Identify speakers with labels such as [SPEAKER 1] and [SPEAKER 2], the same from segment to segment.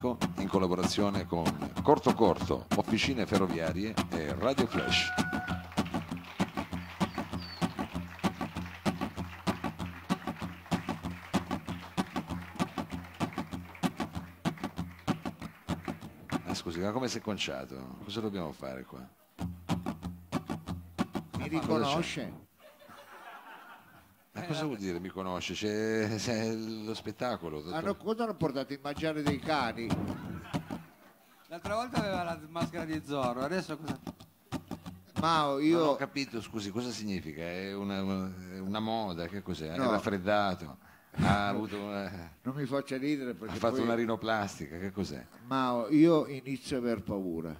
[SPEAKER 1] in collaborazione con Corto Corto, Officine Ferroviarie e Radio Flash. Ah, scusi, ma come si è conciato? Cosa dobbiamo fare qua?
[SPEAKER 2] Mi riconosce?
[SPEAKER 1] Ma cosa vuol dire mi conosce? C'è, c'è lo spettacolo. dottor.
[SPEAKER 2] Hanno, cosa hanno portato in mangiare dei cani?
[SPEAKER 3] L'altra volta aveva la maschera di Zorro, adesso cosa?
[SPEAKER 2] Mao,
[SPEAKER 1] Non ho
[SPEAKER 2] io
[SPEAKER 1] capito, scusi, cosa significa? È una, una- una moda, che cos'è?
[SPEAKER 2] No.
[SPEAKER 1] È raffreddato, ha, avuto una-
[SPEAKER 2] non mi faccia ridere
[SPEAKER 1] ha
[SPEAKER 2] perché
[SPEAKER 1] fatto
[SPEAKER 2] poi-
[SPEAKER 1] una rinoplastica, che cos'è?
[SPEAKER 2] Mao, io inizio a aver paura.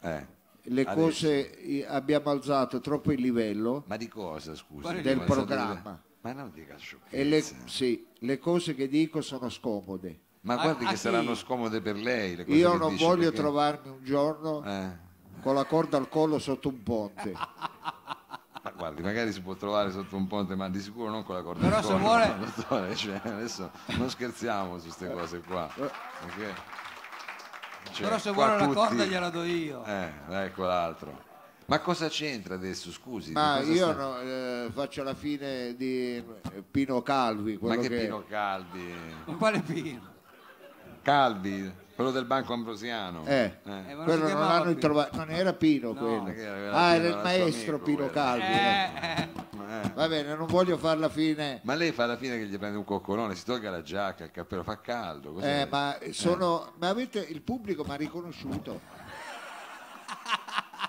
[SPEAKER 1] Eh,
[SPEAKER 2] Le
[SPEAKER 1] Adesso.
[SPEAKER 2] cose abbiamo alzato troppo il livello
[SPEAKER 1] Ma di cosa, scusi?
[SPEAKER 2] Del
[SPEAKER 1] Ma sa dire-
[SPEAKER 2] programma.
[SPEAKER 1] Ma non dica sciocchezze.
[SPEAKER 2] e le, sì, le cose che dico sono scomode.
[SPEAKER 1] Ma
[SPEAKER 3] A-
[SPEAKER 1] guardi
[SPEAKER 3] a
[SPEAKER 1] che
[SPEAKER 3] chi?
[SPEAKER 1] saranno scomode per lei le cose
[SPEAKER 2] Io
[SPEAKER 1] che
[SPEAKER 2] non
[SPEAKER 1] dice,
[SPEAKER 2] voglio
[SPEAKER 1] perché-
[SPEAKER 2] trovarmi un giorno
[SPEAKER 1] Eh,
[SPEAKER 2] con la corda al collo sotto un ponte.
[SPEAKER 1] ma guardi, magari si può trovare sotto un ponte, ma di sicuro non con la corda
[SPEAKER 3] Però
[SPEAKER 1] al
[SPEAKER 3] se
[SPEAKER 1] collo,
[SPEAKER 3] vuole-
[SPEAKER 1] dottore, cioè, adesso non scherziamo su queste cose qua. perché, cioè,
[SPEAKER 3] Però se
[SPEAKER 1] qua
[SPEAKER 3] vuole la
[SPEAKER 1] tutti-
[SPEAKER 3] corda gliela do io.
[SPEAKER 1] Eh, ecco l'altro. Ma cosa c'entra adesso, scusi?
[SPEAKER 2] Ma io
[SPEAKER 1] sta-
[SPEAKER 2] no, eh, faccio la fine di eh, Pino Calvi,
[SPEAKER 1] Ma
[SPEAKER 2] quello
[SPEAKER 1] che
[SPEAKER 2] che,
[SPEAKER 1] Pino Calvi?
[SPEAKER 3] Ma quale Pino?
[SPEAKER 1] Calvi, quello del Banco Ambrosiano.
[SPEAKER 2] Eh.
[SPEAKER 3] Eh, si
[SPEAKER 2] quello non l'hanno
[SPEAKER 3] Pino.
[SPEAKER 2] trovato, non era Pino
[SPEAKER 3] No.
[SPEAKER 2] quello.
[SPEAKER 1] Era-
[SPEAKER 2] ah,
[SPEAKER 1] era
[SPEAKER 2] era il maestro
[SPEAKER 1] amico
[SPEAKER 2] Pino
[SPEAKER 1] quello.
[SPEAKER 2] Calvi. eh.
[SPEAKER 3] Eh, eh.
[SPEAKER 1] Eh.
[SPEAKER 2] Va bene, non voglio fare la fine.
[SPEAKER 1] Ma lei fa la fine che gli prende un coccolone, si tolga la giacca, il cappello, fa caldo.
[SPEAKER 2] Eh, ma sono. Ma avete il pubblico mi ha riconosciuto.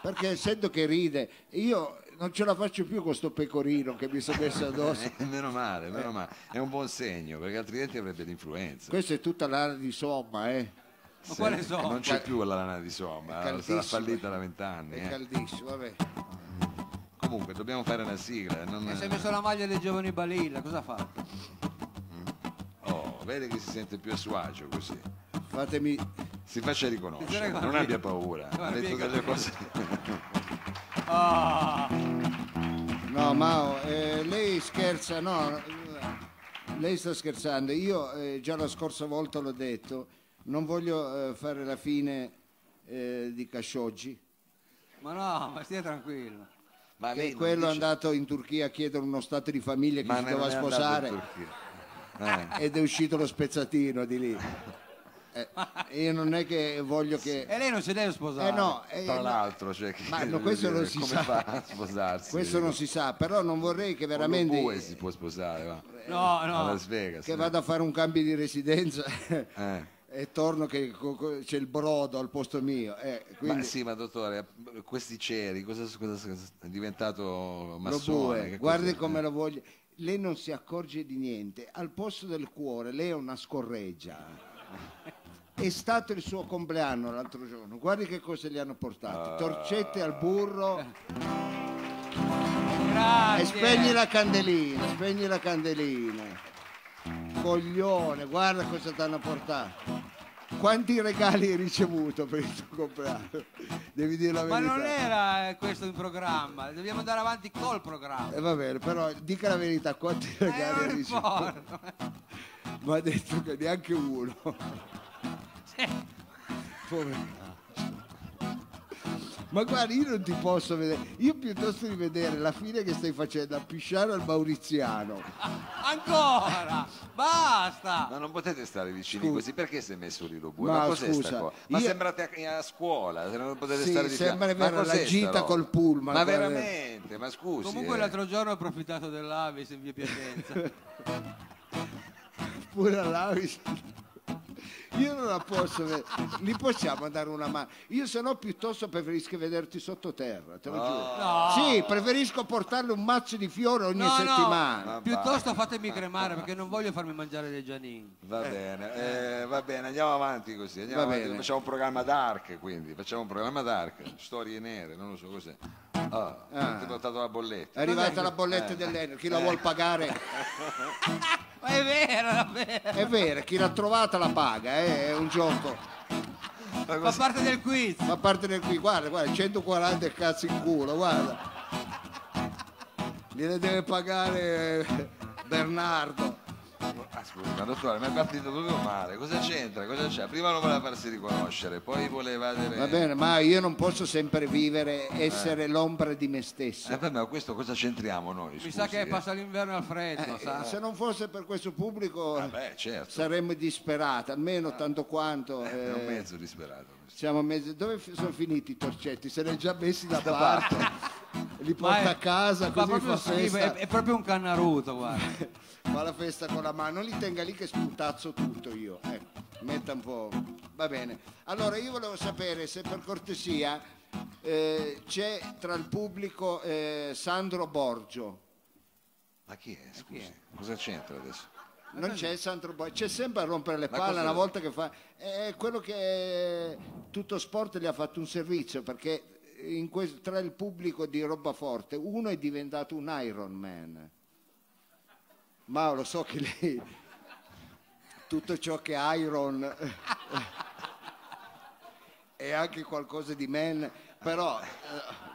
[SPEAKER 2] Perché essendo che ride, io non ce la faccio più con sto pecorino che mi sono messo addosso.
[SPEAKER 1] Eh, meno male, meno male. È un buon segno, perché altrimenti avrebbe l'influenza.
[SPEAKER 2] Questa è tutta l'area di somma, eh.
[SPEAKER 3] Ma quale so?
[SPEAKER 1] Non c'è più la lana di somma,
[SPEAKER 2] È
[SPEAKER 1] sarà fallita da vent'anni.
[SPEAKER 2] È
[SPEAKER 1] eh.
[SPEAKER 2] caldissimo, vabbè.
[SPEAKER 1] Comunque, dobbiamo fare una sigla. non-
[SPEAKER 3] E si è messo la maglia dei giovani Balilla, cosa fa?
[SPEAKER 1] Oh, vede che si sente più a suo agio così.
[SPEAKER 2] Fatemi.
[SPEAKER 1] Si faccia riconoscere, non abbia paura. Ha detto delle cose.
[SPEAKER 3] Ah,
[SPEAKER 2] No, Mao, eh, lei scherza, no. Lei sta scherzando. Io eh, già la scorsa volta l'ho detto, non voglio eh, fare la fine eh, di Khashoggi.
[SPEAKER 3] ma no, ma stia tranquillo.
[SPEAKER 1] Ma
[SPEAKER 2] Che quello è
[SPEAKER 1] dice-
[SPEAKER 2] andato in Turchia a chiedere uno stato di famiglia che
[SPEAKER 1] Ma
[SPEAKER 2] si doveva
[SPEAKER 1] è
[SPEAKER 2] sposare.
[SPEAKER 1] Eh.
[SPEAKER 2] ed è uscito lo spezzatino di lì. Eh, io non è che voglio che...
[SPEAKER 3] E lei non si deve sposare.
[SPEAKER 2] Eh no, eh,
[SPEAKER 1] Tra l'altro, cioè, che-
[SPEAKER 2] Ma no, questo non si
[SPEAKER 1] come
[SPEAKER 2] sa.
[SPEAKER 1] fa a sposarsi?
[SPEAKER 2] questo non si sa, però non vorrei che veramente...
[SPEAKER 1] Con si può sposare, va.
[SPEAKER 3] No,
[SPEAKER 1] A
[SPEAKER 3] no.
[SPEAKER 1] Las Vegas.
[SPEAKER 2] che
[SPEAKER 1] eh.
[SPEAKER 2] vado a fare un cambio di residenza
[SPEAKER 1] Eh.
[SPEAKER 2] e torno che c'è il brodo al posto mio. eh, quindi
[SPEAKER 1] Ma sì, ma dottore, questi ceri, cosa, cosa- cosa- è diventato massone?
[SPEAKER 2] guardi come lo voglio. Lei non si accorge di niente. Al posto del cuore, lei è una scorreggia. È stato il suo compleanno l'altro giorno. Guardi che cosa gli hanno
[SPEAKER 1] Ah.
[SPEAKER 2] portato: torcette al burro.
[SPEAKER 3] Grazie.
[SPEAKER 2] E spegni la candelina, spegni la candelina. Coglione, guarda cosa ti hanno portato. Quanti regali hai ricevuto per il tuo compleanno? Devi dire la
[SPEAKER 3] Ma
[SPEAKER 2] verità.
[SPEAKER 3] non era eh, questo il programma, dobbiamo andare avanti col programma.
[SPEAKER 2] Eh, va bene, però dica la verità, quanti
[SPEAKER 3] Eh,
[SPEAKER 2] regali hai
[SPEAKER 3] non
[SPEAKER 2] ricevuto? Ma ha detto che neanche uno. Ma guarda, io non ti posso vedere. Io piuttosto di vedere la fine che stai facendo a Pisciano al Mauriziano.
[SPEAKER 3] Ancora! Basta!
[SPEAKER 1] Ma non potete stare vicini
[SPEAKER 2] Scusa.
[SPEAKER 1] così, perché si è messo lì lo bue?
[SPEAKER 2] Ma
[SPEAKER 1] Ma, cos'è
[SPEAKER 2] scusa,
[SPEAKER 1] sta cosa? Ma
[SPEAKER 2] io-
[SPEAKER 1] sembrate a, a scuola, se non potete
[SPEAKER 2] Sì,
[SPEAKER 1] stare di
[SPEAKER 2] sembra.
[SPEAKER 1] Ma
[SPEAKER 2] vera la
[SPEAKER 1] cos'è sta
[SPEAKER 2] gita
[SPEAKER 1] roba?
[SPEAKER 2] col pullman,
[SPEAKER 1] Ma
[SPEAKER 2] guarda.
[SPEAKER 1] veramente, ma scusi.
[SPEAKER 3] Comunque
[SPEAKER 1] eh.
[SPEAKER 3] l'altro giorno ho approfittato dell'Avis in via Piacenza.
[SPEAKER 2] Pure all'Avis. Io non la posso vedere. Li possiamo dare una mano. Io se no piuttosto preferisco vederti sottoterra, te lo giuro.
[SPEAKER 3] No.
[SPEAKER 2] Sì, preferisco portarle un mazzo di fiori ogni
[SPEAKER 3] No,
[SPEAKER 2] settimana.
[SPEAKER 3] no, piuttosto fatemi cremare perché non voglio farmi mangiare dei gianini.
[SPEAKER 1] Va bene, eh, va bene, andiamo avanti così. Andiamo
[SPEAKER 2] Va
[SPEAKER 1] avanti.
[SPEAKER 2] bene.
[SPEAKER 1] Facciamo un programma dark, quindi facciamo un programma dark, storie nere, non lo so cos'è. Ah,
[SPEAKER 2] Ah.
[SPEAKER 1] ti ho portato la bolletta.
[SPEAKER 2] È arrivata la bolletta
[SPEAKER 1] Eh.
[SPEAKER 2] dell'Enel, chi la vuol pagare?
[SPEAKER 3] Ma è vero, è vero.
[SPEAKER 2] È vero, chi l'ha trovata la paga, eh, è un gioco.
[SPEAKER 3] Fa parte del quiz.
[SPEAKER 2] Ma a parte del qui, guarda, guarda, 140 cazzo in culo, guarda. Gliele deve pagare eh, Bernardo.
[SPEAKER 1] Ma scusi, ma dottore, mi è partito proprio male. Cosa c'entra? Cosa c'è? Prima non voleva farsi riconoscere, poi voleva avere...
[SPEAKER 2] Va bene, ma io non posso sempre vivere, essere l'ombra di me stesso.
[SPEAKER 1] Eh, vabbè, ma questo cosa c'entriamo noi?
[SPEAKER 3] Mi
[SPEAKER 1] scusi,
[SPEAKER 3] sa che
[SPEAKER 1] eh?
[SPEAKER 3] passa l'inverno al freddo,
[SPEAKER 2] Eh,
[SPEAKER 3] sa?
[SPEAKER 2] se non fosse per questo pubblico
[SPEAKER 1] Vabbè, certo.
[SPEAKER 2] saremmo disperati, almeno tanto quanto.
[SPEAKER 1] Un
[SPEAKER 2] eh,
[SPEAKER 1] mezzo disperato.
[SPEAKER 2] siamo mezzo... Dove f- sono finiti i torcetti? Se li hai già messi da parte. Li porta
[SPEAKER 3] è-
[SPEAKER 2] a casa così
[SPEAKER 3] proprio
[SPEAKER 2] fa festa.
[SPEAKER 3] è, è proprio un cannaruto, guarda.
[SPEAKER 2] fa la festa con la mano, li tenga lì che sputazzo tutto io. Ecco, metta un po'. Va bene. Allora io volevo sapere se per cortesia eh, c'è tra il pubblico eh, Sandro Borgio.
[SPEAKER 1] Ma chi è? Scusi, cosa c'entra adesso?
[SPEAKER 2] Non c'è Sandro Borgio, c'è sempre a rompere le
[SPEAKER 1] Ma
[SPEAKER 2] palle una volta che fa. È quello che tutto sport gli ha fatto un servizio perché in que- tra il pubblico di roba forte uno è diventato un Iron Man. Ma lo so che lei tutto ciò che Iron è anche qualcosa di man, però eh,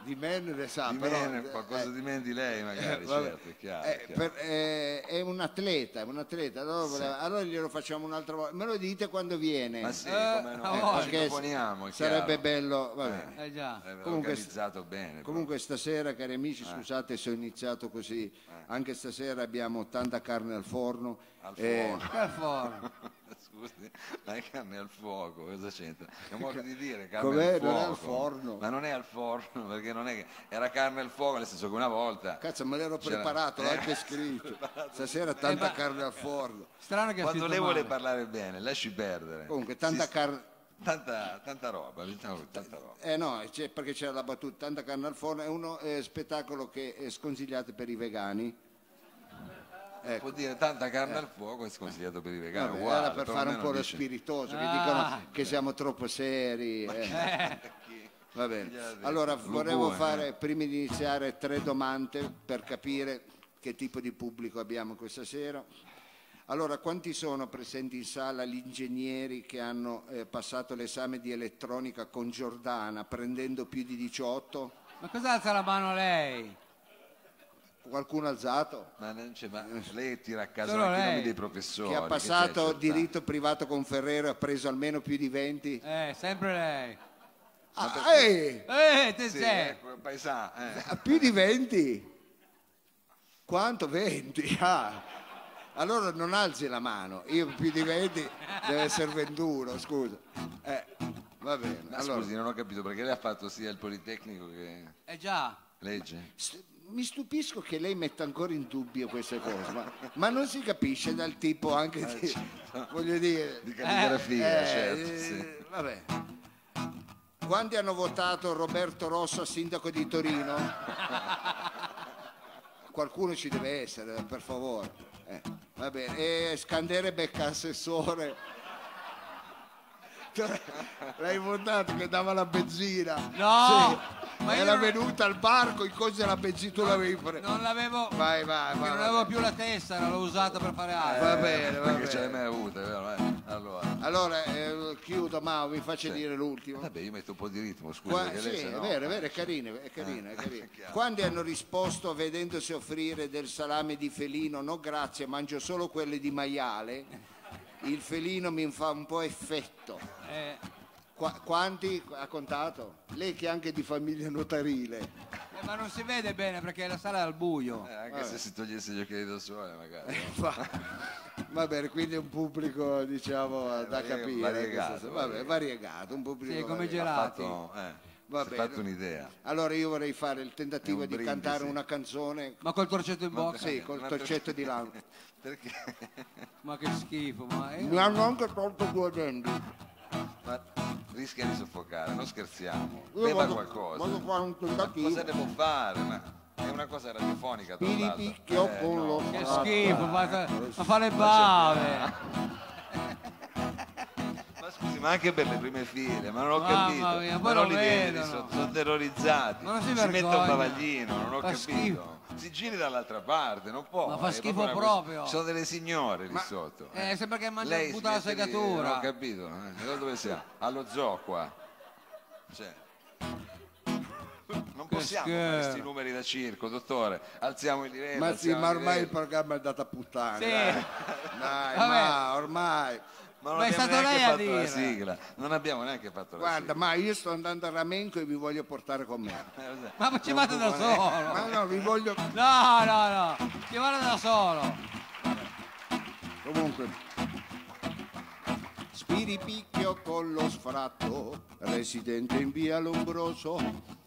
[SPEAKER 2] di man ne sa,
[SPEAKER 1] Di
[SPEAKER 2] però,
[SPEAKER 1] me, qualcosa
[SPEAKER 2] eh,
[SPEAKER 1] di me di lei magari,
[SPEAKER 2] eh, vabbè.
[SPEAKER 1] certo, è chiaro.
[SPEAKER 2] Eh,
[SPEAKER 1] è chiaro.
[SPEAKER 2] per- eh, è un atleta, è un atleta. Allora, voleva- allora glielo facciamo un'altra volta. Me lo dite quando viene.
[SPEAKER 1] Ma sì,
[SPEAKER 3] Eh,
[SPEAKER 1] come no? Eh, è
[SPEAKER 2] sarebbe bello. va bene.
[SPEAKER 3] Eh già.
[SPEAKER 2] Comunque-
[SPEAKER 1] organizzato bene.
[SPEAKER 2] Comunque stasera, cari amici,
[SPEAKER 1] Eh.
[SPEAKER 2] scusate se ho iniziato così, anche stasera abbiamo tanta carne al forno.
[SPEAKER 1] Al
[SPEAKER 2] eh,
[SPEAKER 1] forno.
[SPEAKER 3] Che forno.
[SPEAKER 1] Scusi, ma è carne al fuoco, cosa c'entra? È un modo di dire, carne
[SPEAKER 2] Com'è?
[SPEAKER 1] al fuoco.
[SPEAKER 2] Non è al forno.
[SPEAKER 1] Ma non è al forno, perché non è che era carne al fuoco, nel senso che una volta...
[SPEAKER 2] cazzo, me l'ero
[SPEAKER 1] C'era-
[SPEAKER 2] preparato, l'ho
[SPEAKER 1] Eh.
[SPEAKER 2] anche scritto. Stasera tanta
[SPEAKER 3] ma-
[SPEAKER 2] carne al forno.
[SPEAKER 3] Strano che ha
[SPEAKER 1] Quando
[SPEAKER 3] scritto
[SPEAKER 1] lei vuole
[SPEAKER 3] male.
[SPEAKER 1] parlare bene, lasci perdere.
[SPEAKER 2] Comunque, tanta
[SPEAKER 1] Si-
[SPEAKER 2] carne.
[SPEAKER 1] Tanta, tanta roba, diciamo, tanta roba.
[SPEAKER 2] Eh no, c'è- perché c'era la battuta, tanta carne al forno, è uno eh, spettacolo che è sconsigliato per i vegani. Ecco.
[SPEAKER 1] Può dire tanta carne al fuoco è sconsigliato per i vegani,
[SPEAKER 2] Vabbè,
[SPEAKER 1] uguale,
[SPEAKER 2] era per fare un po' lo
[SPEAKER 1] dice-
[SPEAKER 2] spiritoso, che
[SPEAKER 3] Ah.
[SPEAKER 2] dicono che siamo troppo seri. eh. Va bene. Allora,
[SPEAKER 1] Bue,
[SPEAKER 2] fare,
[SPEAKER 1] eh.
[SPEAKER 2] prima di iniziare, tre domande per capire che tipo di pubblico abbiamo questa sera. Allora, quanti sono presenti in sala gli ingegneri che hanno eh, passato l'esame di elettronica con Giordana prendendo più di 18?
[SPEAKER 3] Ma cosa alza la mano lei?
[SPEAKER 2] Qualcuno ha alzato?
[SPEAKER 1] Ma, non c'è- ma lei tira a caso
[SPEAKER 3] Solo
[SPEAKER 1] anche i nomi dei professori.
[SPEAKER 2] Che ha passato
[SPEAKER 1] c'è,
[SPEAKER 2] diritto privato con Ferrero e ha preso almeno più di 20?
[SPEAKER 3] Eh, sempre lei.
[SPEAKER 2] Ah, eh,
[SPEAKER 3] Eh, te
[SPEAKER 1] Sì,
[SPEAKER 3] sei.
[SPEAKER 1] ecco, paesà, eh.
[SPEAKER 2] più di 20? Quanto 20? Ah. Allora non alzi la mano, io più di 20 deve essere 21, scusa. Eh, va bene.
[SPEAKER 1] Ma
[SPEAKER 2] Allora,
[SPEAKER 1] scusi, non ho capito perché lei ha fatto sia il Politecnico che
[SPEAKER 3] Eh già.
[SPEAKER 1] legge.
[SPEAKER 2] st- mi stupisco che lei metta ancora in dubbio queste cose, ma, ma non si capisce dal tipo anche di, voglio dire,
[SPEAKER 1] Di calligrafia,
[SPEAKER 2] eh,
[SPEAKER 1] certo.
[SPEAKER 2] eh,
[SPEAKER 1] sì.
[SPEAKER 2] vabbè. Quanti hanno votato Roberto Rosso a sindaco di Torino? Qualcuno ci deve essere, per favore. Eh, va bene. E Scandere becca assessore. Cioè, L'hai votato che dava la benzina.
[SPEAKER 3] No, ma io
[SPEAKER 2] Era
[SPEAKER 3] non-
[SPEAKER 2] venuta al barco, in cosa della benzina tu l'avevi preso.
[SPEAKER 3] Non l'avevo.
[SPEAKER 2] Vai, vai, vai.
[SPEAKER 3] non avevo più la testa, l'ho usata per fare altro.
[SPEAKER 2] Va bene, va
[SPEAKER 1] Perché ce l'hai
[SPEAKER 2] bene.
[SPEAKER 1] mai avuta, è vero? eh? Allora,
[SPEAKER 2] Allora, eh, chiudo, ma vi faccio dire l'ultimo.
[SPEAKER 1] vabbè, io metto un po' di ritmo, scusi,
[SPEAKER 2] Qua- sì,
[SPEAKER 1] lei se
[SPEAKER 2] è
[SPEAKER 1] no...
[SPEAKER 2] vero, è vero, è carino, è carino, è carino.
[SPEAKER 1] è chiaro.
[SPEAKER 2] Quando hanno risposto vedendosi offrire del salame di felino, no grazie, mangio solo quelli di maiale, il felino mi fa un po' effetto.
[SPEAKER 3] Eh,
[SPEAKER 2] Qua- quanti ha contato? Lei che è anche di famiglia notarile.
[SPEAKER 3] eh, ma non si vede bene perché la sala è al buio.
[SPEAKER 1] Eh, anche se si togliesse gli occhiali da sole, magari.
[SPEAKER 2] Va, va bene, quindi è un pubblico diciamo da
[SPEAKER 1] varie-
[SPEAKER 2] capire.
[SPEAKER 1] variegato,
[SPEAKER 2] vabbè, variegato, un pubblico
[SPEAKER 3] Sì, come
[SPEAKER 2] variegato.
[SPEAKER 1] Ha
[SPEAKER 3] gelati.
[SPEAKER 1] fatto, eh,
[SPEAKER 2] Va
[SPEAKER 1] si è
[SPEAKER 2] bene.
[SPEAKER 1] fatto un'idea.
[SPEAKER 2] Allora io vorrei fare il tentativo
[SPEAKER 1] È
[SPEAKER 2] di
[SPEAKER 1] brindisi.
[SPEAKER 2] cantare una canzone
[SPEAKER 3] Ma col torcetto in bocca?
[SPEAKER 2] Sì, col
[SPEAKER 1] Ma
[SPEAKER 2] torcetto
[SPEAKER 1] perché-
[SPEAKER 2] di lana.
[SPEAKER 1] Perché?
[SPEAKER 3] Ma che schifo, ma eh,
[SPEAKER 2] Mi hanno anche tolto due denti.
[SPEAKER 1] Ma rischia di soffocare, non scherziamo.
[SPEAKER 2] Io
[SPEAKER 1] Beva
[SPEAKER 2] voglio,
[SPEAKER 1] qualcosa.
[SPEAKER 2] voglio fare un tentativo.
[SPEAKER 1] Cosa devo fare? Ma è una cosa radiofonica tra l'altro. Eh,
[SPEAKER 2] con
[SPEAKER 1] no.
[SPEAKER 2] lo
[SPEAKER 3] che schifo, ma, ma fa le bave.
[SPEAKER 1] Ma ma anche per le prime file, ma non ho
[SPEAKER 3] Mamma
[SPEAKER 1] capito.
[SPEAKER 3] mia,
[SPEAKER 1] ma
[SPEAKER 3] poi
[SPEAKER 1] non li vedi, sono, sono terrorizzati.
[SPEAKER 3] Ma non si
[SPEAKER 1] si mette un bavaglino, non ho
[SPEAKER 3] Fa
[SPEAKER 1] capito.
[SPEAKER 3] schifo.
[SPEAKER 1] Si giri dall'altra parte, non può.
[SPEAKER 3] Ma fa
[SPEAKER 1] è
[SPEAKER 3] schifo proprio.
[SPEAKER 1] Ci sono delle signore lì sotto.
[SPEAKER 3] Eh, sembra che mangia
[SPEAKER 1] Lei
[SPEAKER 3] butta la segatura.
[SPEAKER 1] Non ho capito. Eh. Dove siamo? Allo zoo qua. Cioè, Non
[SPEAKER 3] Che
[SPEAKER 1] possiamo
[SPEAKER 3] scherzo.
[SPEAKER 1] fare questi numeri da circo, dottore. Alziamo il livello.
[SPEAKER 2] Ma sì, ma ormai il programma è andato a puttana.
[SPEAKER 3] Sì.
[SPEAKER 2] Dai, Dai,
[SPEAKER 3] Vabbè.
[SPEAKER 2] ma ormai.
[SPEAKER 1] Ma non
[SPEAKER 3] Ma è
[SPEAKER 1] abbiamo
[SPEAKER 3] stato
[SPEAKER 1] neanche
[SPEAKER 3] lei a
[SPEAKER 1] fatto la
[SPEAKER 3] dire.
[SPEAKER 1] sigla. Non abbiamo neanche fatto la
[SPEAKER 2] Guarda,
[SPEAKER 1] sigla.
[SPEAKER 2] ma io sto andando a Ramenco e vi voglio portare con me.
[SPEAKER 1] Eh.
[SPEAKER 3] Ma ci vado da solo.
[SPEAKER 2] Ma no, vi voglio.
[SPEAKER 3] No, no, no, ci vado da solo.
[SPEAKER 2] Comunque. Spiripicchio con lo sfratto, residente in via Lombroso,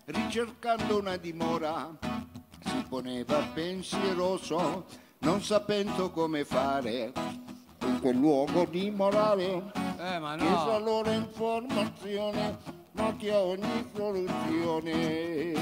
[SPEAKER 2] ricercando una dimora, si poneva pensieroso, non sapendo come fare in quel luogo dimorare.
[SPEAKER 3] Eh, ma no.
[SPEAKER 2] allora informazione, ma che a ogni soluzione.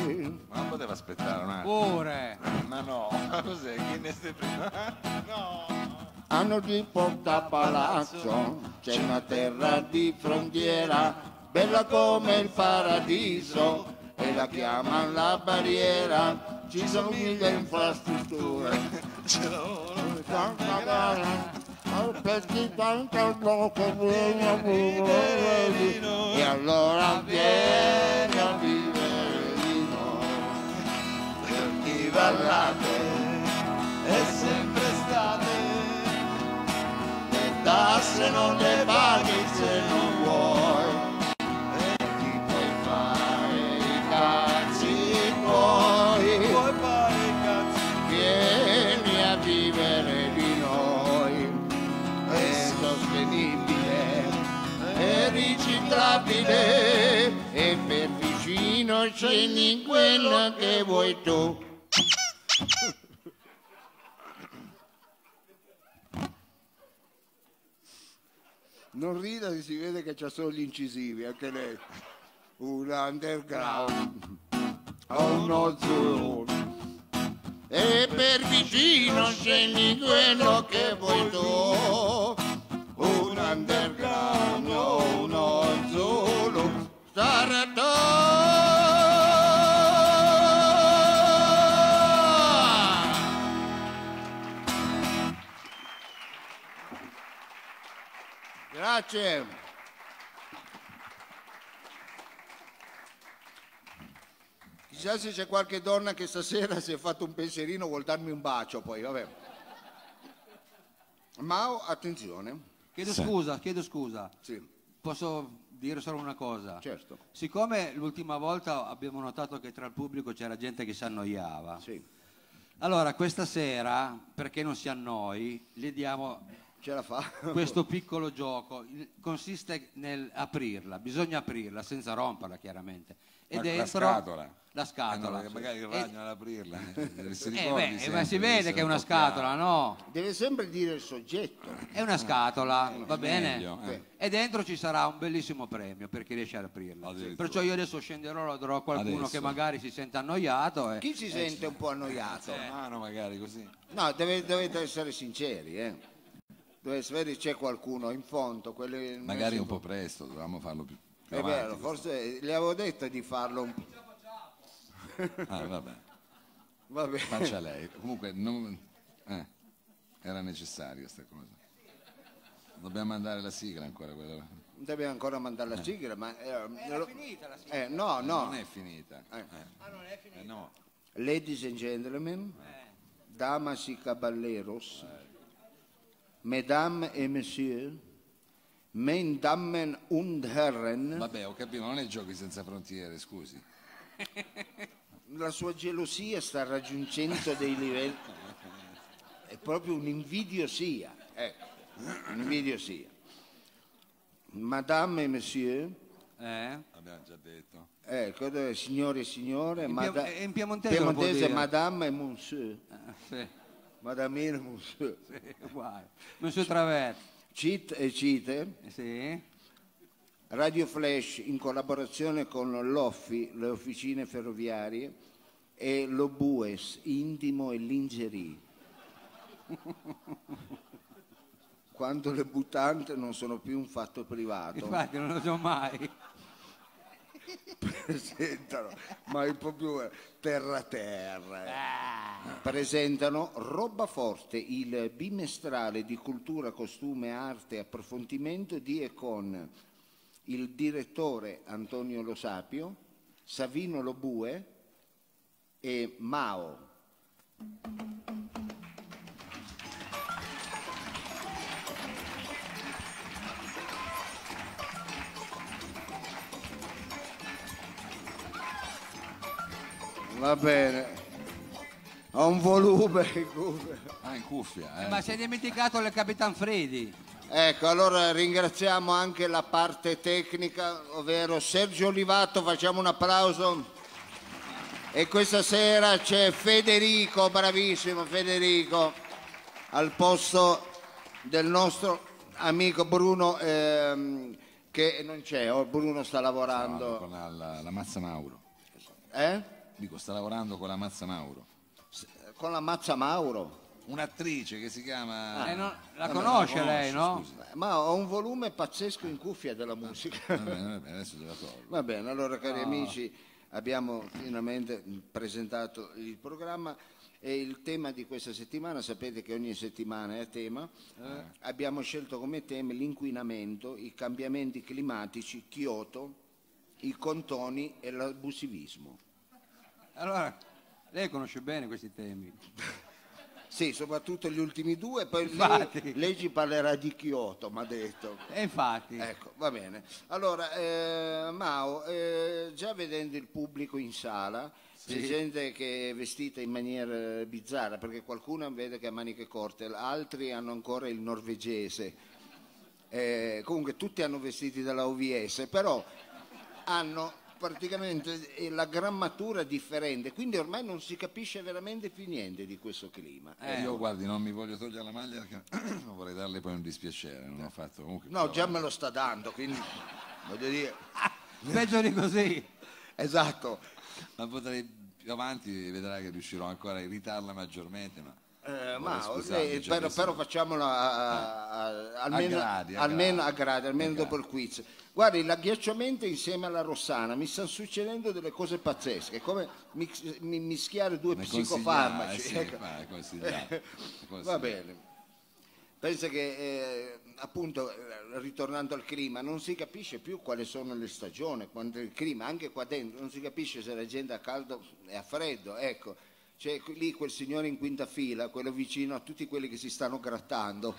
[SPEAKER 1] Ma non poteva aspettare un attimo.
[SPEAKER 3] Pure.
[SPEAKER 1] Ma no, ma cos'è? Chi ne stai prima?
[SPEAKER 2] Hanno di Porta Palazzo, c'è una terra di frontiera, bella come il paradiso, e la chiamano la barriera, ci sono mille infrastrutture. Tanta gara, aspetti tanto poco, vivere di noi, e allora vieni a vivere di noi. Per chi ballate è sempre state. Le tasse non le paghi vicino scendi in quello che vuoi tu Non rida che si vede che c'ha solo gli incisivi, anche lei. Un underground, a uno zulu. E per vicino scendi quello che vuoi tu. Un underground, o uno zulu. Grazie. Chissà se c'è qualche donna che stasera si è fatto un pensierino vuol darmi un bacio poi, vabbè. Mao, attenzione.
[SPEAKER 3] Chiedo scusa, chiedo scusa.
[SPEAKER 2] Sì,
[SPEAKER 3] Posso dire solo una cosa?
[SPEAKER 2] certo.
[SPEAKER 3] Siccome l'ultima volta abbiamo notato che tra il pubblico c'era gente che si annoiava,
[SPEAKER 2] Sì,
[SPEAKER 3] allora questa sera, perché non si annoi, le diamo
[SPEAKER 2] ce la fa.
[SPEAKER 3] questo piccolo gioco. Consiste nel aprirla, bisogna aprirla senza romperla chiaramente. E
[SPEAKER 1] Ma la
[SPEAKER 3] dentro
[SPEAKER 1] scatola.
[SPEAKER 3] la
[SPEAKER 1] Eh
[SPEAKER 3] scatola.
[SPEAKER 1] no, perché magari il
[SPEAKER 3] E-
[SPEAKER 1] ragno all'aprirla. eh, si
[SPEAKER 3] eh, beh, eh,
[SPEAKER 1] sempre
[SPEAKER 3] ma si vede che è
[SPEAKER 1] un
[SPEAKER 3] una
[SPEAKER 1] chiaro.
[SPEAKER 3] scatola, no?
[SPEAKER 2] Deve sempre dire il soggetto.
[SPEAKER 3] È una scatola, va bene?
[SPEAKER 1] meglio, eh.
[SPEAKER 3] E dentro ci sarà un bellissimo premio per chi riesce ad aprirla. Perciò io adesso scenderò, lo darò a qualcuno
[SPEAKER 1] Adesso.
[SPEAKER 3] che magari si sente annoiato. E...
[SPEAKER 2] Chi si sente un po' annoiato?
[SPEAKER 1] Ah, no, magari così.
[SPEAKER 2] No, deve- dovete essere sinceri, eh. Deve essere c'è qualcuno in fondo. quelli-
[SPEAKER 1] Magari un po' presto, dovevamo farlo più, più
[SPEAKER 2] È
[SPEAKER 1] avanti
[SPEAKER 2] vero,
[SPEAKER 1] questo.
[SPEAKER 2] forse le avevo detto di farlo un po'.
[SPEAKER 1] Ah, vabbè,
[SPEAKER 2] Vabbè.
[SPEAKER 1] faccia lei. Comunque, non- eh, era necessaria questa cosa. Dobbiamo mandare la sigla ancora quella.
[SPEAKER 2] Dobbiamo ancora mandare la sigla, ma... eh, lo-
[SPEAKER 3] finita la
[SPEAKER 2] eh, no, no.
[SPEAKER 1] Non è finita.
[SPEAKER 2] Eh.
[SPEAKER 1] Eh, no.
[SPEAKER 2] Ladies and gentlemen, damas y caballeros, mesdames et messieurs, meine Damen und Herren,
[SPEAKER 1] Vabbè, ho capito, non è giochi senza frontiere, scusi.
[SPEAKER 2] la sua gelosia sta raggiungendo dei livelli... È proprio un'invidiosia, ecco, un'invidiosia. Madame et monsieur,
[SPEAKER 3] Eh?
[SPEAKER 1] Abbiamo già detto.
[SPEAKER 2] ecco, dove- signore e signore,
[SPEAKER 3] In
[SPEAKER 2] mada-
[SPEAKER 3] in piemontese
[SPEAKER 2] piemontese, madame e monsieur,
[SPEAKER 3] Eh, sì,
[SPEAKER 2] madamine e monsieur.
[SPEAKER 3] sì, uguale. Monsieur Travers.
[SPEAKER 2] Cit e cite,
[SPEAKER 3] Eh, Sì.
[SPEAKER 2] Radio Flash in collaborazione con l'OFFI, le officine ferroviarie, e l'Obues, Intimo e Lingerie. Quando le buttante non sono più un fatto privato,
[SPEAKER 3] Infatti non lo so mai.
[SPEAKER 2] presentano, ma è proprio terra terra. eh. Presentano Roba Forte, il bimestrale di cultura, costume, arte e approfondimento di e con il direttore Antonio Lo Sapio, Savino Lobue e Mao. Va bene. Ho un volume. in cuffia.
[SPEAKER 1] Ah, in cuffia, eh.
[SPEAKER 3] Ma si è dimenticato il Capitan Freddy.
[SPEAKER 2] Ecco, allora ringraziamo anche la parte tecnica, ovvero Sergio Olivato, facciamo un applauso. E questa sera c'è Federico, bravissimo Federico, al posto del nostro amico Bruno, ehm, che non c'è, oh, Bruno sta lavorando.
[SPEAKER 1] Con la, la- la Mazza Mauro.
[SPEAKER 2] Eh?
[SPEAKER 1] Dico, sta lavorando con la Mazza Mauro.
[SPEAKER 2] Con la Mazza Mauro.
[SPEAKER 1] Un'attrice che si chiama...
[SPEAKER 3] Eh, non- la
[SPEAKER 1] Vabbè,
[SPEAKER 3] conosce
[SPEAKER 1] la
[SPEAKER 3] lei, no?
[SPEAKER 1] scusi.
[SPEAKER 2] Ma ho un volume pazzesco in cuffia della musica.
[SPEAKER 1] Va bene, va bene, adesso te la tolgo.
[SPEAKER 2] Va bene, allora cari amici, abbiamo finalmente presentato il programma e il tema di questa settimana, sapete che ogni settimana è a tema, abbiamo scelto come tema l'inquinamento, i cambiamenti climatici, Kyoto, i contoni e l'abusivismo.
[SPEAKER 3] Allora, lei conosce bene questi temi.
[SPEAKER 2] Sì, soprattutto gli ultimi due, poi
[SPEAKER 3] Infatti.
[SPEAKER 2] lei, lei ci parlerà di Kyoto, mi ha detto.
[SPEAKER 3] E infatti,
[SPEAKER 2] Ecco, va bene. Allora, eh, Mao, eh, già vedendo il pubblico in sala, c'è gente che è vestita in maniera bizzarra, perché qualcuno vede che ha maniche corte, altri hanno ancora il norvegese. Eh, comunque tutti hanno vestiti dalla OVS, però hanno praticamente la grammatura differente, quindi ormai non si capisce veramente più niente di questo clima.
[SPEAKER 1] Eh, io guardi, non mi voglio togliere la maglia perché non vorrei darle poi un dispiacere, non ho fatto comunque.
[SPEAKER 2] No, già me lo sta dando, quindi voglio dire...
[SPEAKER 3] peggio di così.
[SPEAKER 2] Esatto.
[SPEAKER 1] Ma potrei più avanti vedrà che riuscirò ancora a irritarla maggiormente, ma.
[SPEAKER 2] Eh, ma
[SPEAKER 1] scusarmi,
[SPEAKER 2] lei-
[SPEAKER 1] cioè,
[SPEAKER 2] però, però facciamolo a- a- a- almeno,
[SPEAKER 1] gradi, a
[SPEAKER 2] almeno
[SPEAKER 1] gradi.
[SPEAKER 2] a gradi, almeno dopo il quiz. Guardi, l'agghiacciamento insieme alla Rossana mi stanno succedendo delle cose pazzesche, come mix- mi- mischiare due psicofarmaci.
[SPEAKER 1] eh, sì,
[SPEAKER 2] ecco.
[SPEAKER 1] consigliato, è
[SPEAKER 2] Va bene. Pensa che eh, appunto eh, ritornando al clima non si capisce più quali sono le stagioni, quando il clima, anche qua dentro non si capisce se la gente ha caldo e ha freddo, ecco. C'è lì quel signore in quinta fila, quello vicino a tutti quelli che si stanno grattando,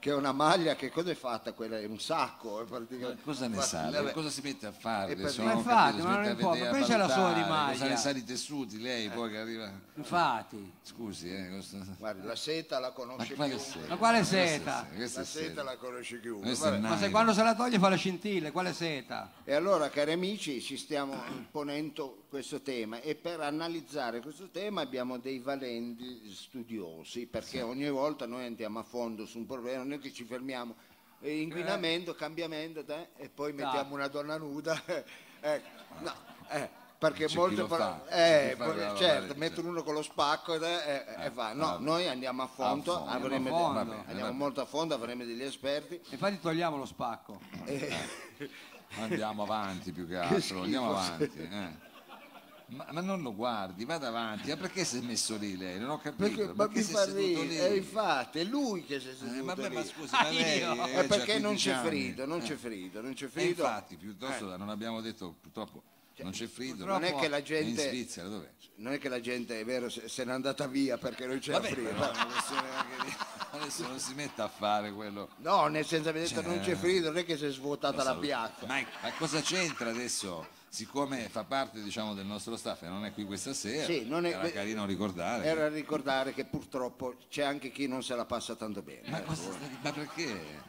[SPEAKER 2] che è una maglia, che cosa è fatta quella? È un sacco, eh.
[SPEAKER 1] Cosa ne
[SPEAKER 2] Ma-
[SPEAKER 1] sa? Cosa si mette a fare? Adesso
[SPEAKER 2] Ma
[SPEAKER 1] non ho
[SPEAKER 3] infatti,
[SPEAKER 1] capito,
[SPEAKER 3] ma non
[SPEAKER 1] si mette a
[SPEAKER 3] importa,
[SPEAKER 1] vedere, a
[SPEAKER 3] pensa alla sua di
[SPEAKER 1] valutare, Cosa ne
[SPEAKER 3] maglia.
[SPEAKER 1] sa di tessuti lei poi che arriva.
[SPEAKER 3] Infatti.
[SPEAKER 1] Scusi, eh, questo-
[SPEAKER 2] Guardi, la seta la
[SPEAKER 1] Ma
[SPEAKER 2] conosce
[SPEAKER 1] quale
[SPEAKER 2] chiunque.
[SPEAKER 1] seta?
[SPEAKER 3] Ma quale
[SPEAKER 1] Questa
[SPEAKER 3] seta?
[SPEAKER 1] Questa
[SPEAKER 2] La
[SPEAKER 1] è
[SPEAKER 2] seta
[SPEAKER 1] seta.
[SPEAKER 2] la conosce chiunque.
[SPEAKER 3] Ma se quando se la toglie fa le scintille, quale seta?
[SPEAKER 2] E allora, cari amici, ci stiamo ponendo questo tema e per analizzare questo tema abbiamo dei valenti studiosi, perché ogni volta noi andiamo a fondo su un problema, non è che ci fermiamo, eh, inquinamento, cambiamento, eh, e poi mettiamo una donna nuda. ecco, no, eh, perché molte
[SPEAKER 1] lo
[SPEAKER 2] parole- eh, certo,
[SPEAKER 1] lì,
[SPEAKER 2] mettono uno con lo spacco ed, eh, eh, e va. No,
[SPEAKER 1] vabbè.
[SPEAKER 2] noi andiamo a fondo,
[SPEAKER 1] fondo,
[SPEAKER 2] avremo
[SPEAKER 3] andiamo a
[SPEAKER 2] de-
[SPEAKER 3] fondo.
[SPEAKER 2] andiamo
[SPEAKER 1] Vabbè.
[SPEAKER 2] molto a fondo, avremo degli esperti.
[SPEAKER 3] Infatti togliamo lo spacco.
[SPEAKER 1] Andiamo avanti più che altro, andiamo
[SPEAKER 2] sì.
[SPEAKER 1] avanti. Eh. Ma, ma non lo guardi, vada avanti. Ma perché si è messo lì lei? Non ho capito.
[SPEAKER 2] Perché, ma mi
[SPEAKER 1] si è
[SPEAKER 2] fa
[SPEAKER 1] seduto
[SPEAKER 2] ridere,
[SPEAKER 1] lì?
[SPEAKER 2] eh, infatti, è lui che si è seduto
[SPEAKER 1] Eh, vabbè,
[SPEAKER 2] lì.
[SPEAKER 1] ma scusi, ma lei
[SPEAKER 3] Io?
[SPEAKER 1] eh,
[SPEAKER 2] Eh, perché non
[SPEAKER 1] 15
[SPEAKER 2] c'è. Frido, non
[SPEAKER 1] Eh.
[SPEAKER 2] c'è Frido, non c'è
[SPEAKER 1] E
[SPEAKER 2] Frido.
[SPEAKER 1] infatti, piuttosto non abbiamo detto, purtroppo non c'è Frido.
[SPEAKER 2] non è che la
[SPEAKER 1] È in
[SPEAKER 2] gente,
[SPEAKER 1] Svizzera, dov'è?
[SPEAKER 2] non è che la gente, è vero, se, se n'è andata via perché non
[SPEAKER 1] Vabbè,
[SPEAKER 2] Frido.
[SPEAKER 1] però Adesso non si metta a fare quello.
[SPEAKER 2] No, nel senso detto
[SPEAKER 1] Cioè,
[SPEAKER 2] non c'è Frido, non è che si è svuotata la piazza.
[SPEAKER 1] Ma, ma cosa c'entra adesso? Siccome fa parte diciamo, del nostro staff e non è qui questa sera,
[SPEAKER 2] Sì, non è-
[SPEAKER 1] era carino ricordare.
[SPEAKER 2] Era a ricordare che purtroppo c'è anche chi non se la passa tanto bene.
[SPEAKER 1] Ma,
[SPEAKER 2] eh.
[SPEAKER 1] cosa sta- ma perché?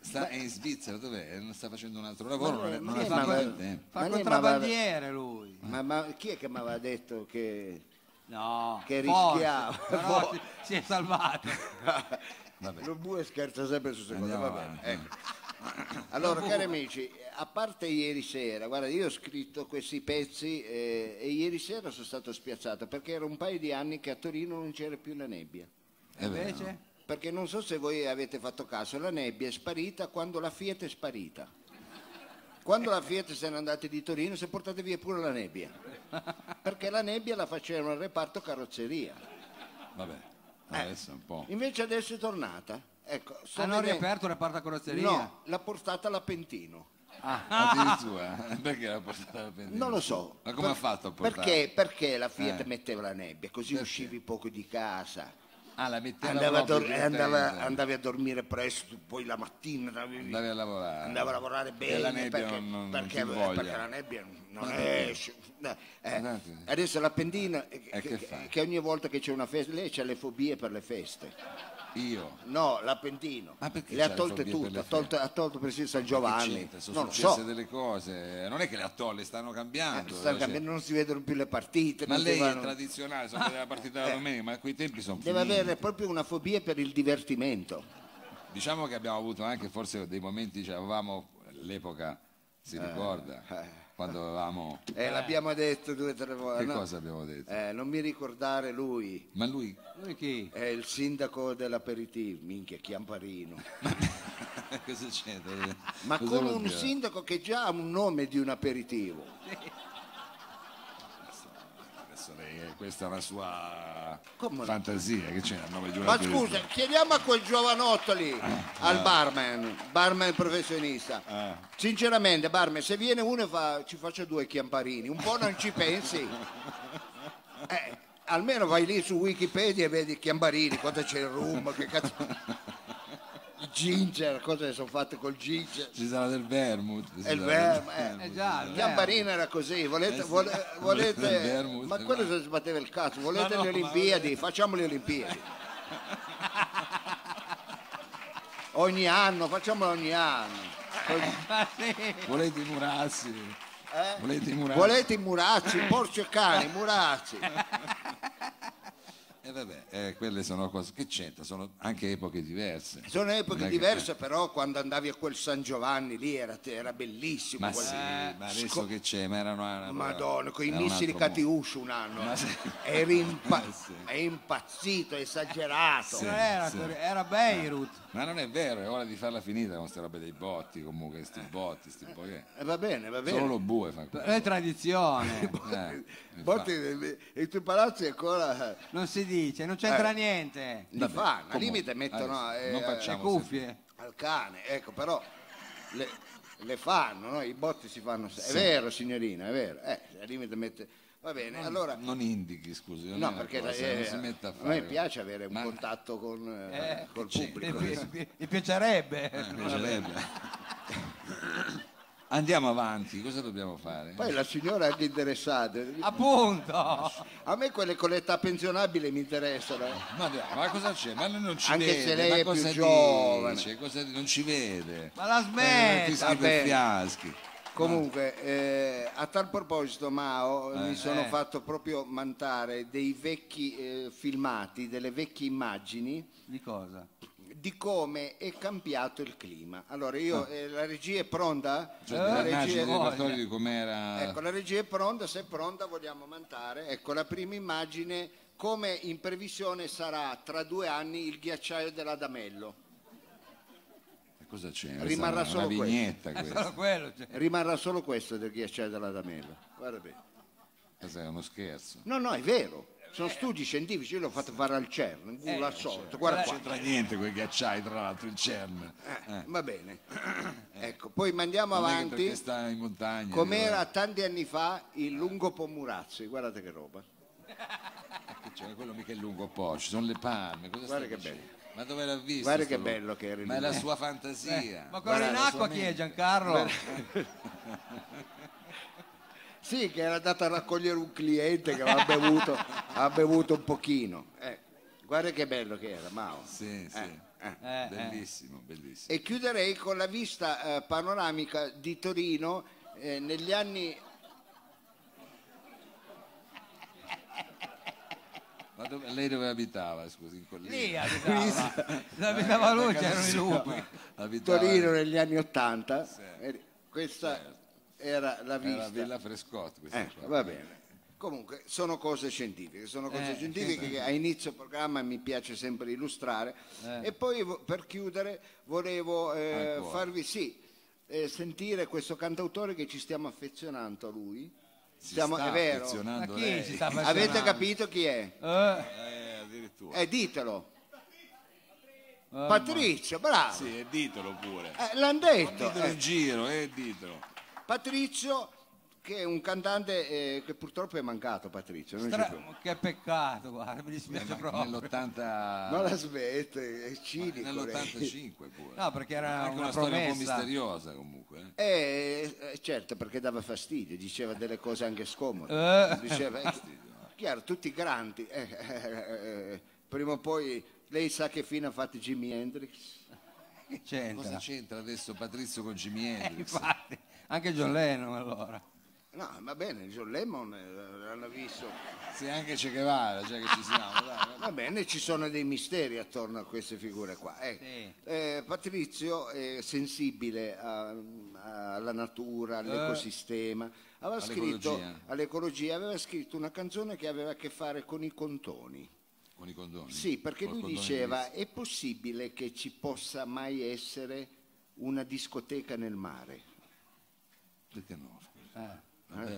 [SPEAKER 1] Sta, è in Svizzera, dov'è? Non sta facendo un altro lavoro, non, è- non
[SPEAKER 2] ma
[SPEAKER 1] ha
[SPEAKER 2] lei
[SPEAKER 1] fatto
[SPEAKER 2] ma-
[SPEAKER 1] del tempo.
[SPEAKER 3] Fa
[SPEAKER 2] Ma lei
[SPEAKER 3] contrabbandiere lui.
[SPEAKER 2] Ma, ma chi è che mi aveva detto che...
[SPEAKER 3] No.
[SPEAKER 2] Che rischiava.
[SPEAKER 3] Però si, è salvato.
[SPEAKER 1] Vabbè.
[SPEAKER 2] Lo bue scherza sempre su secondo
[SPEAKER 1] Andiamo
[SPEAKER 2] va bene.
[SPEAKER 1] avanti.
[SPEAKER 2] ecco. Allora, cari amici, a parte ieri sera, guarda, io ho scritto questi pezzi eh, e ieri sera sono stato spiazzato perché era un paio di anni che a Torino non c'era più la nebbia.
[SPEAKER 1] È vero.
[SPEAKER 3] Invece?
[SPEAKER 2] Perché non so se voi avete fatto caso, la nebbia è sparita quando la Fiat è sparita. Quando la Fiat se n'è andata di Torino si è portata via pure la nebbia. Perché la nebbia la facevano al reparto carrozzeria.
[SPEAKER 1] Vabbè, adesso è un po'.
[SPEAKER 2] Invece adesso è tornata. Ecco,
[SPEAKER 3] Hanno
[SPEAKER 2] vedendo-
[SPEAKER 3] riaperto il reparto carrozzeria?
[SPEAKER 2] No, l'ha portata l'Appentino.
[SPEAKER 1] Addirittura? Perché l'ha portata la pentina?
[SPEAKER 2] Non lo so.
[SPEAKER 1] Ma come
[SPEAKER 2] Per-
[SPEAKER 1] ha fatto a portarla?
[SPEAKER 2] Perché, perché la Fiat
[SPEAKER 1] Eh.
[SPEAKER 2] metteva la nebbia, così
[SPEAKER 1] Perché?
[SPEAKER 2] uscivi poco di casa.
[SPEAKER 1] Ah, la metteva
[SPEAKER 2] Andava a dor- andava- andavi a dormire presto, poi la mattina andavi,
[SPEAKER 1] Andavi a lavorare.
[SPEAKER 2] andava a lavorare bene
[SPEAKER 1] la nebbia
[SPEAKER 2] perché,
[SPEAKER 1] non- non
[SPEAKER 2] perché-
[SPEAKER 1] ti voglia.
[SPEAKER 2] perché la nebbia non
[SPEAKER 1] perché?
[SPEAKER 2] eh, adesso la pendina eh, che,
[SPEAKER 1] che
[SPEAKER 2] che- ogni volta che c'è una festa lei c'ha le fobie per le feste
[SPEAKER 1] Io?
[SPEAKER 2] no l'appendino
[SPEAKER 1] Ma perché
[SPEAKER 2] le ha tolte tutte ha tolto, ha tolto persino San Giovanni
[SPEAKER 1] sono successe
[SPEAKER 2] so
[SPEAKER 1] delle cose. Non è che le attolle stanno
[SPEAKER 2] Eh,
[SPEAKER 1] cambiando.
[SPEAKER 2] stanno
[SPEAKER 1] cioè-
[SPEAKER 2] cambiando, non si vedono più le partite
[SPEAKER 1] Ma lei è
[SPEAKER 2] vanno-
[SPEAKER 1] tradizionale, sono della partita della domenica, ma quei tempi sono
[SPEAKER 2] deve
[SPEAKER 1] finiti.
[SPEAKER 2] avere proprio una fobia per il divertimento
[SPEAKER 1] Diciamo che abbiamo avuto anche forse dei momenti, cioè avevamo l'epoca, si ricorda, quando avevamo...
[SPEAKER 2] Eh, l'abbiamo detto due o tre volte
[SPEAKER 1] Che
[SPEAKER 2] no?
[SPEAKER 1] cosa abbiamo detto?
[SPEAKER 2] Eh, non mi ricordare lui
[SPEAKER 1] Ma lui,
[SPEAKER 3] Lui chi?
[SPEAKER 2] è il sindaco dell'aperitivo minchia Chiamparino
[SPEAKER 1] cosa c'entra?
[SPEAKER 2] ma
[SPEAKER 1] Cosa
[SPEAKER 2] con un
[SPEAKER 1] dire?
[SPEAKER 2] sindaco che già ha un nome di un aperitivo
[SPEAKER 1] eh, questa è una sua
[SPEAKER 2] Come
[SPEAKER 1] fantasia, che c'è nome di
[SPEAKER 2] ma scusa chiediamo a quel giovanotto lì al barman barman professionista.
[SPEAKER 1] Ah.
[SPEAKER 2] sinceramente barman se viene uno e fa ci faccio due chiamparini un po' non ci pensi? Eh, almeno vai lì su Wikipedia e vedi chiambarini quanto c'è il rum che cazzo ginger cosa sono fatte col ginger
[SPEAKER 1] Ci sarà del vermouth. ci
[SPEAKER 2] il eh.
[SPEAKER 1] vermouth.
[SPEAKER 3] Eh già, il
[SPEAKER 2] Chiambarino era così, volete,
[SPEAKER 1] Eh sì.
[SPEAKER 2] vole-
[SPEAKER 1] Volete
[SPEAKER 2] volete-
[SPEAKER 1] vermouth?
[SPEAKER 2] ma quello se si sbatteva il cazzo, volete
[SPEAKER 3] Ma no,
[SPEAKER 2] le
[SPEAKER 3] ma
[SPEAKER 2] Olimpiadi, facciamo le Olimpiadi. ogni anno, facciamolo ogni anno.
[SPEAKER 3] Ma sì.
[SPEAKER 1] Volete i murazzi?
[SPEAKER 2] Eh?
[SPEAKER 1] Volete i murazzi?
[SPEAKER 2] Volete i murazzi, porci e cani, murazzi.
[SPEAKER 1] Vabbè, eh, quelle sono cose che c'entra, sono anche epoche diverse.
[SPEAKER 2] Sono epoche
[SPEAKER 1] è che-
[SPEAKER 2] diverse, però quando andavi a quel San Giovanni lì era, era bellissimo.
[SPEAKER 1] Ma
[SPEAKER 2] quel-
[SPEAKER 1] sì, ma adesso
[SPEAKER 2] Sco-
[SPEAKER 1] che c'è? Ma erano, erano-
[SPEAKER 2] Madonna, con i missili. Catiuscia un anno.
[SPEAKER 1] Ma sì.
[SPEAKER 2] Eri impa-
[SPEAKER 1] Eh sì.
[SPEAKER 2] è impazzito, esagerato.
[SPEAKER 3] Non era,
[SPEAKER 1] sì.
[SPEAKER 3] era Beirut.
[SPEAKER 1] Ma non è vero, è ora di farla finita con queste robe dei botti, comunque, sti botti, sti botti.
[SPEAKER 2] Eh, va bene, va bene.
[SPEAKER 1] Solo lo bue fa.
[SPEAKER 3] È tradizione.
[SPEAKER 1] Eh,
[SPEAKER 2] Botti, i tuoi palazzi ancora eh,
[SPEAKER 3] Non si dice, non c'entra
[SPEAKER 2] Eh.
[SPEAKER 3] niente.
[SPEAKER 2] li
[SPEAKER 1] Vabbè,
[SPEAKER 2] fanno, al limite mettono
[SPEAKER 1] adesso,
[SPEAKER 2] eh,
[SPEAKER 1] non
[SPEAKER 2] eh,
[SPEAKER 3] Le cuffie.
[SPEAKER 2] al cane, ecco, però le, le fanno, no? i botti si fanno. se- È vero, signorina, è vero. Eh, al limite mette. Va bene, allora.
[SPEAKER 1] Non indichi, scusi, non è
[SPEAKER 2] No,
[SPEAKER 1] una
[SPEAKER 2] perché
[SPEAKER 1] cosa,
[SPEAKER 2] eh,
[SPEAKER 1] non si metta a
[SPEAKER 2] a me piace avere un
[SPEAKER 1] Ma-
[SPEAKER 2] contatto con, eh,
[SPEAKER 3] Eh,
[SPEAKER 2] col pubblico.
[SPEAKER 3] Mi, mi- mi piacerebbe.
[SPEAKER 1] Eh, mi piacerebbe. Andiamo avanti, cosa dobbiamo fare?
[SPEAKER 2] Poi la signora è anche interessata.
[SPEAKER 3] Appunto.
[SPEAKER 2] A me quelle con l'età pensionabile mi interessano.
[SPEAKER 1] Ma, ma cosa c'è? Ma lei non ci
[SPEAKER 2] Anche
[SPEAKER 1] vede,
[SPEAKER 2] se lei
[SPEAKER 1] ma
[SPEAKER 2] è più
[SPEAKER 1] cosa
[SPEAKER 2] giovane.
[SPEAKER 1] dice? Cosa- non ci vede.
[SPEAKER 3] Ma la
[SPEAKER 1] Eh,
[SPEAKER 3] smetta.
[SPEAKER 1] fischi
[SPEAKER 2] va
[SPEAKER 1] per
[SPEAKER 2] bene.
[SPEAKER 1] fiaschi.
[SPEAKER 2] Comunque, eh, a tal proposito, Mao, mi sono
[SPEAKER 3] Eh.
[SPEAKER 2] fatto proprio mantare dei vecchi eh, filmati, delle vecchie immagini
[SPEAKER 3] Di cosa?
[SPEAKER 2] Di come è cambiato il clima. Allora, io, eh, la regia è pronta?
[SPEAKER 1] Cioè,
[SPEAKER 2] la regia,
[SPEAKER 1] del repertorio di com'era...
[SPEAKER 2] ecco, la regia è pronta, se è pronta vogliamo mantare. Ecco, la prima immagine, come in previsione sarà tra due anni il ghiacciaio dell'Adamello.
[SPEAKER 1] Cosa c'è? Questa
[SPEAKER 2] Rimarrà
[SPEAKER 1] è una
[SPEAKER 2] solo questo.
[SPEAKER 1] vignetta
[SPEAKER 3] È
[SPEAKER 1] questa.
[SPEAKER 3] solo quello. cioè.
[SPEAKER 2] Rimarrà solo questo del ghiacciaio dell'Adamello. Guarda bene.
[SPEAKER 1] Questo è uno scherzo.
[SPEAKER 2] No, no, è vero. Sono studi scientifici, io l'ho fatto fare al CERN, in culo al solito. Guarda
[SPEAKER 1] Non
[SPEAKER 2] qua.
[SPEAKER 1] c'entra niente con i ghiacciai, tra l'altro, il CERN.
[SPEAKER 2] Eh, Va bene. Ecco, poi mandiamo
[SPEAKER 1] Non è che
[SPEAKER 2] avanti.
[SPEAKER 1] perché sta in montagna.
[SPEAKER 2] Com'era tanti anni fa il lungo Pomurazzi, guardate che roba.
[SPEAKER 1] Che c'è? quello mica è il lungo po', ci sono le palme. Cosa
[SPEAKER 2] Guarda
[SPEAKER 1] stai
[SPEAKER 2] che
[SPEAKER 1] facendo? Ma dove l'ha visto?
[SPEAKER 2] Guarda
[SPEAKER 1] sto
[SPEAKER 2] che
[SPEAKER 1] lungo?
[SPEAKER 2] bello che era il
[SPEAKER 1] Ma è la
[SPEAKER 2] lungo.
[SPEAKER 1] sua fantasia.
[SPEAKER 3] Ma quello in acqua chi è. Giancarlo?
[SPEAKER 2] Sì, che era andato a raccogliere un cliente che aveva bevuto, ha bevuto un pochino. Eh, guarda che bello che era, Mao.
[SPEAKER 1] Sì, sì.
[SPEAKER 2] Eh, eh.
[SPEAKER 3] Eh, eh.
[SPEAKER 1] Bellissimo, bellissimo.
[SPEAKER 2] E chiuderei con la vista eh, panoramica di Torino eh, negli anni
[SPEAKER 1] Ma dove- lei dove abitava, scusi, in collina?
[SPEAKER 3] Lì abitava. Abitava lui c'erano i lupi.
[SPEAKER 2] Torino negli anni Ottanta. Eh, Questa era la
[SPEAKER 1] Era
[SPEAKER 2] vista.
[SPEAKER 1] Villa Frescotti questa
[SPEAKER 2] Eh,
[SPEAKER 1] qua.
[SPEAKER 2] va bene. Comunque sono cose scientifiche, sono cose
[SPEAKER 3] Eh,
[SPEAKER 2] scientifiche che a inizio programma mi piace sempre illustrare
[SPEAKER 3] Eh.
[SPEAKER 2] e poi per chiudere volevo eh, farvi sì, eh, sentire questo cantautore che ci stiamo affezionando a lui. Stiamo-
[SPEAKER 1] sta
[SPEAKER 2] è vero.
[SPEAKER 3] Ma
[SPEAKER 1] affezionando
[SPEAKER 3] chi
[SPEAKER 1] lei.
[SPEAKER 3] si sta
[SPEAKER 2] Avete capito chi è?
[SPEAKER 3] Eh,
[SPEAKER 1] Eh, addirittura.
[SPEAKER 2] Eh, ditelo. Patrizio, bravo.
[SPEAKER 1] Sì, ditelo pure.
[SPEAKER 2] Eh, l'hanno detto.
[SPEAKER 1] Ditelo
[SPEAKER 2] eh.
[SPEAKER 1] in giro, e ditelo.
[SPEAKER 2] Patrizio, che è un cantante eh, che purtroppo è mancato, Patrizio. Non, c'è
[SPEAKER 3] Stra- che peccato, guarda, mi dispiace
[SPEAKER 1] Ma
[SPEAKER 3] proprio.
[SPEAKER 1] Nell'80...
[SPEAKER 2] non la smette, è cinico. lei.
[SPEAKER 1] Nell'85 pure.
[SPEAKER 3] No, perché era
[SPEAKER 1] Anche
[SPEAKER 3] una,
[SPEAKER 1] una, storia un po' misteriosa comunque. eh.
[SPEAKER 2] Eh, eh, certo, perché dava fastidio, diceva delle cose anche scomode.
[SPEAKER 3] Eh.
[SPEAKER 2] Diceva, eh, chiaro, tutti grandi. eh, eh, eh, prima o poi, lei sa che fine ha fatto Jimi Hendrix?
[SPEAKER 3] Che c'entra?
[SPEAKER 1] Cosa c'entra adesso Patrizio con Jimi
[SPEAKER 3] Eh,
[SPEAKER 1] Hendrix?
[SPEAKER 3] infatti, anche John Lennon allora.
[SPEAKER 2] No, va bene, John Lemon eh, l'hanno visto.
[SPEAKER 1] Sì, anche Che Guevara, già che ci siamo. dai, dai.
[SPEAKER 2] Va bene, ci sono dei misteri attorno a queste figure qua. Eh,
[SPEAKER 3] Sì.
[SPEAKER 2] eh, Patrizio è sensibile a- alla natura, all'ecosistema. Aveva scritto
[SPEAKER 1] All'ecologia.
[SPEAKER 2] aveva scritto una canzone che aveva a che fare con i contoni.
[SPEAKER 1] Con i condoni.
[SPEAKER 2] Sì, perché lui diceva: è possibile che ci possa mai essere una discoteca nel mare?
[SPEAKER 1] Perché no? scusa?
[SPEAKER 3] Eh.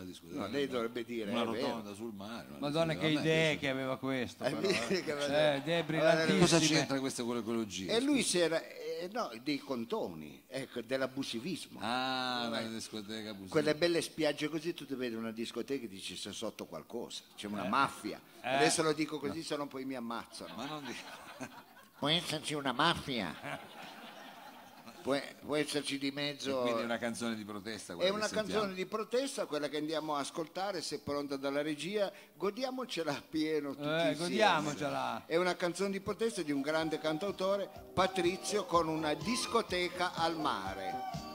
[SPEAKER 1] Discoteca.
[SPEAKER 2] No, lei dovrebbe dire,
[SPEAKER 1] Una rotonda sul mare.
[SPEAKER 3] Madonna che idee che aveva questo.
[SPEAKER 2] Eh,
[SPEAKER 3] però, eh. Eh, idee brillantissime.
[SPEAKER 1] Cosa c'entra questo con l'ecologia?
[SPEAKER 2] E lui si era, eh, no, dei contoni, ecco, dell'abusivismo.
[SPEAKER 1] Ah, una discoteca abusiva.
[SPEAKER 2] Quelle belle spiagge così, tu ti vedi una discoteca e dici c'è sotto qualcosa, c'è
[SPEAKER 1] Eh.
[SPEAKER 2] una maffia. Adesso lo dico così, se no poi mi ammazzano.
[SPEAKER 1] Ma non dico...
[SPEAKER 2] Può esserci una maffia. Può, può esserci di mezzo...
[SPEAKER 1] Quindi è una canzone di protesta.
[SPEAKER 2] È
[SPEAKER 1] quella che
[SPEAKER 2] una canzone di protesta, quella che andiamo a ascoltare, se pronta dalla regia, godiamocela a pieno tutti
[SPEAKER 3] Eh,
[SPEAKER 2] insieme.
[SPEAKER 3] godiamocela.
[SPEAKER 2] È una canzone di protesta di un grande cantautore, Patrizio, con una discoteca al mare.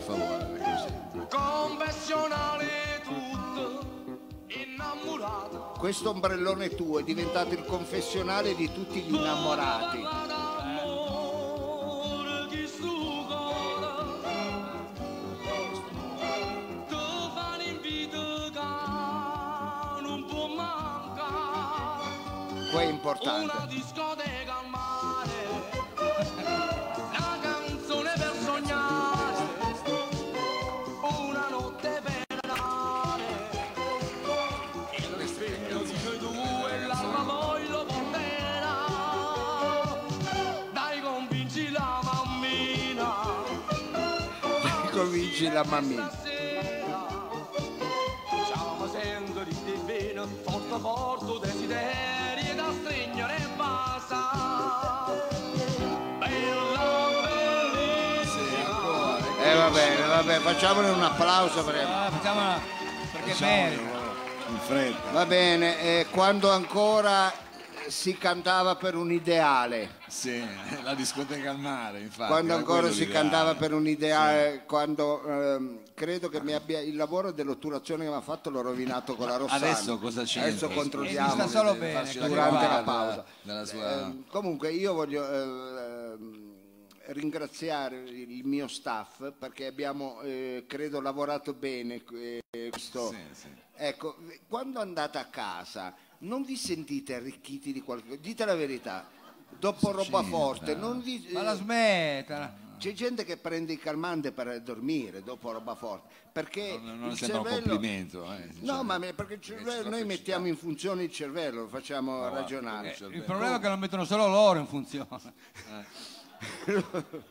[SPEAKER 1] Per favore? Così.
[SPEAKER 4] confessionale tutto innamorato.
[SPEAKER 2] Questo ombrellone tuo è diventato il confessionale di tutti gli innamorati.
[SPEAKER 4] D'amore chi stu Convinci la mammina. Siamo sempre di divino, forte forte desideri da stringere e basta. Bella, bellissima.
[SPEAKER 2] Eh va bene, va bene, facciamone un applauso per
[SPEAKER 3] Ah, facciamola perché merita.
[SPEAKER 1] In fretta.
[SPEAKER 2] Va bene, eh, quando ancora si cantava per un ideale,
[SPEAKER 1] Sì, la discoteca al mare, infatti.
[SPEAKER 2] quando ancora si
[SPEAKER 1] l'ideale.
[SPEAKER 2] cantava per un ideale, quando ehm, credo che mi abbia il lavoro dell'otturazione che mi ha fatto l'ho rovinato con la Rossana.
[SPEAKER 1] Adesso cosa c'entra?
[SPEAKER 2] Adesso controlliamo.
[SPEAKER 3] sta solo bene,
[SPEAKER 2] durante la pausa.
[SPEAKER 1] Della sua...
[SPEAKER 2] Ehm, comunque io voglio ehm, ringraziare il mio staff perché abbiamo, eh, credo, lavorato bene. eh, questo.
[SPEAKER 1] Sì, sì.
[SPEAKER 2] Ecco, quando andate a casa non vi sentite arricchiti di qualcosa, dite la verità. Dopo roba forte, non vi,
[SPEAKER 3] Ma la
[SPEAKER 2] eh,
[SPEAKER 3] smetta.
[SPEAKER 2] c'è gente che prende il calmante per dormire dopo roba forte perché
[SPEAKER 1] Non, non
[SPEAKER 2] il
[SPEAKER 1] sembra un
[SPEAKER 2] cervello
[SPEAKER 1] complimento. Eh,
[SPEAKER 2] No, ma me- perché il cervello, noi mettiamo in funzione il cervello, lo facciamo ragionare.
[SPEAKER 1] perché-
[SPEAKER 3] Il problema è che lo mettono solo loro in funzione.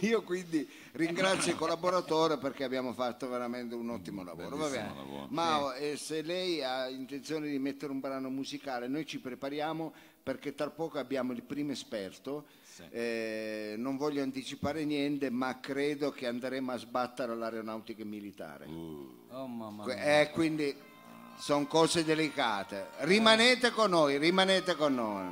[SPEAKER 2] Io quindi ringrazio il collaboratore perché abbiamo fatto veramente un ottimo lavoro. Va bene.
[SPEAKER 1] lavoro.
[SPEAKER 2] Ma eh, se lei ha intenzione di mettere un brano musicale, noi ci prepariamo perché tra poco abbiamo il primo esperto. Eh, non voglio anticipare niente, ma credo che andremo a sbattere all'aeronautica militare.
[SPEAKER 3] Oh mamma mia.
[SPEAKER 2] eh, quindi sono cose delicate. Rimanete con noi, rimanete con noi.